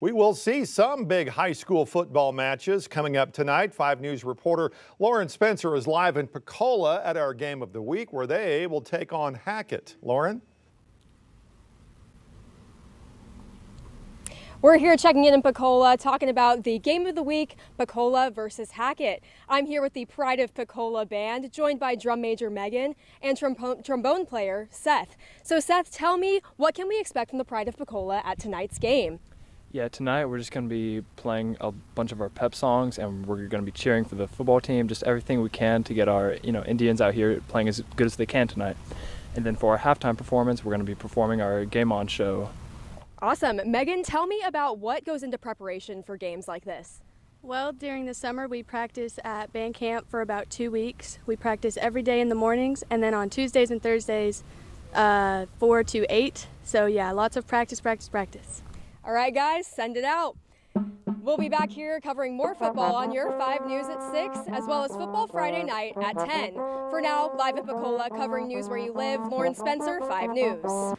We will see some big high school football matches coming up tonight. 5 News reporter Lauren Spencer is live in Pocola at our game of the week where they will take on Hackett. Lauren? We're here checking in in Pocola, talking about the game of the week, Pocola versus Hackett. I'm here with the Pride of Pocola band, joined by drum major Megan and trombone, trombone player Seth. So Seth, tell me, what can we expect from the Pride of Pocola at tonight's game? Yeah, tonight we're just going to be playing a bunch of our pep songs and we're going to be cheering for the football team, just everything we can to get our, you know, Indians out here playing as good as they can tonight. And then for our halftime performance, we're going to be performing our Game On show. Awesome. Megan, tell me about what goes into preparation for games like this. Well, during the summer, we practice at band camp for about two weeks. We practice every day in the mornings, and then on Tuesdays and Thursdays, uh, 4 to 8. So, yeah, lots of practice, practice, practice. All right, guys, send it out. We'll be back here covering more football on your 5 News at 6, as well as Football Friday night at 10. For now, live at Pocola, covering news where you live, Lauren Spencer, 5 News.